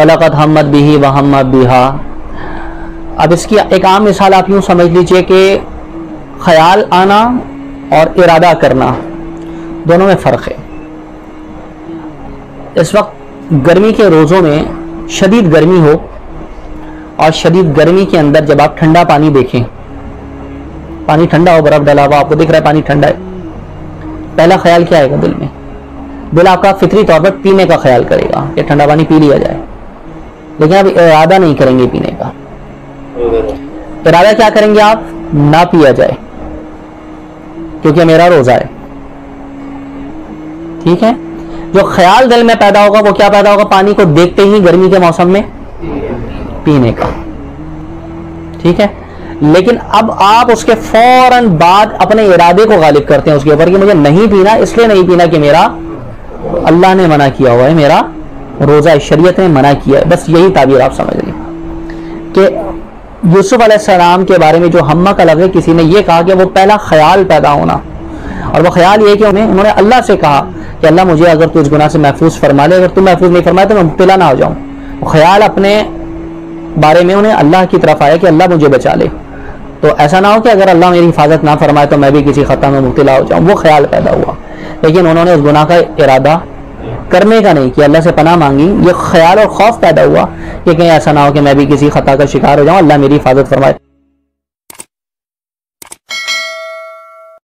फलकत हमद बिही व हमद बिहा। अब इसकी एक आम मिसाल आप यूँ समझ लीजिए कि ख्याल आना और इरादा करना, दोनों में फ़र्क है। इस वक्त गर्मी के रोज़ों में शदीद गर्मी हो और शदीद गर्मी के अंदर जब आप ठंडा पानी देखें, पानी ठंडा हो, बर्फ़ डला हुआ, आपको दिख रहा है पानी ठंडा है। पहला ख्याल क्या आएगा दिल में? दिल आपका फितरी तौर पर पीने का ख्याल करेगा कि ठंडा पानी पी लिया जाए। लेकिन आप इरादा नहीं करेंगे पीने का। इरादा क्या करेंगे आप? ना पिया जाए, क्योंकि मेरा रोजा है। ठीक है? जो ख्याल दिल में पैदा होगा, वो क्या पैदा होगा? पानी को देखते ही गर्मी के मौसम में पीने का। ठीक है? लेकिन अब आप उसके फ़ौरन बाद अपने इरादे को गालिब करते हैं उसके ऊपर कि मुझे नहीं पीना, इसलिए नहीं पीना कि मेरा अल्लाह ने मना किया हुआ है, मेरा रोज़ा शरीयत ने मना किया। है बस यही ताबीर आप समझ लें कि यूसुफ सलाम के बारे में जो हम्मा का लफ्ज़ किसी ने यह कहा कि वो पहला ख्याल पैदा होना। और वो ख्याल ये कि उन्हें उन्होंने अल्लाह से कहा कि अल्लाह मुझे अगर तू इस गुनाह से महफूज फरमा ले, अगर तू महफूज नहीं फरमाए तो मैं मुबतला ना हो जाऊँ। ख्याल अपने बारे में उन्हें अल्लाह की तरफ़ आया कि अल्लाह मुझे बचा ले। तो ऐसा ना हो कि अगर अल्लाह मेरी हिफाजत ना फरमाए तो मैं भी किसी ख़ता में मुबतला हो जाऊँ। वो ख्याल पैदा हुआ। लेकिन उन्होंने उस गुनाह का इरादा करने का नहीं कि अल्लाह से पना मांगी। ये ख्याल और खौफ पैदा हुआ कि कहीं ऐसा ना हो कि मैं भी किसी खता का शिकार हो जाऊँ, अल्लाह मेरी हिफाजत फरमाए।